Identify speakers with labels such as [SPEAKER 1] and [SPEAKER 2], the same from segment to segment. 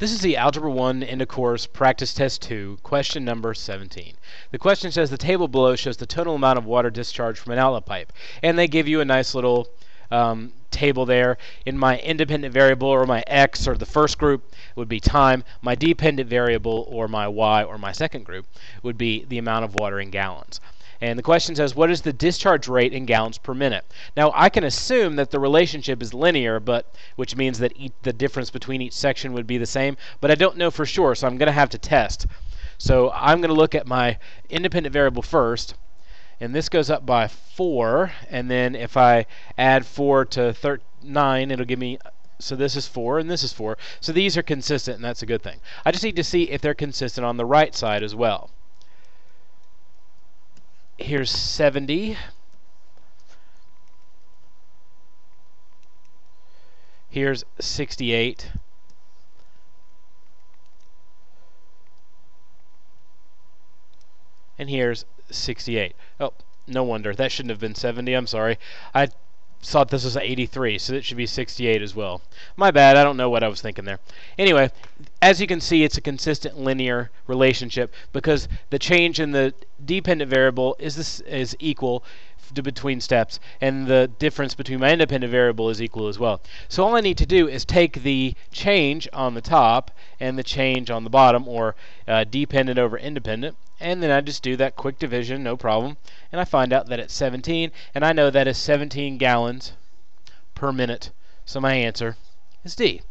[SPEAKER 1] This is the Algebra 1 End of Course Practice Test 2, question number 17. The question says the table below shows the total amount of water discharged from an outlet pipe. And they give you a nice little um, table there. In my independent variable or my x or the first group would be time. My dependent variable or my y or my second group would be the amount of water in gallons. And the question says, what is the discharge rate in gallons per minute? Now, I can assume that the relationship is linear, but which means that each, the difference between each section would be the same, but I don't know for sure, so I'm going to have to test. So I'm going to look at my independent variable first, and this goes up by 4, and then if I add 4 to 9, it'll give me so this is 4 and this is 4. So these are consistent, and that's a good thing. I just need to see if they're consistent on the right side as well here's 70. Here's 68. And here's 68. Oh, no wonder. That shouldn't have been 70. I'm sorry. I thought this was 83, so it should be 68 as well. My bad, I don't know what I was thinking there. Anyway, as you can see, it's a consistent linear relationship because the change in the dependent variable is this is equal to between steps, and the difference between my independent variable is equal as well. So all I need to do is take the change on the top and the change on the bottom, or uh, dependent over independent, and then I just do that quick division, no problem, and I find out that it's 17, and I know that is 17 gallons per minute. So my answer is D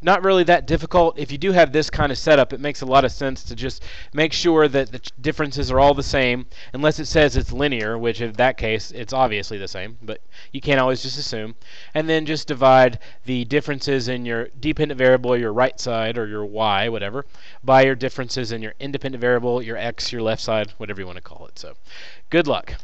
[SPEAKER 1] not really that difficult. If you do have this kind of setup, it makes a lot of sense to just make sure that the differences are all the same, unless it says it's linear, which in that case, it's obviously the same, but you can't always just assume. And then just divide the differences in your dependent variable, your right side, or your y, whatever, by your differences in your independent variable, your x, your left side, whatever you want to call it. So good luck.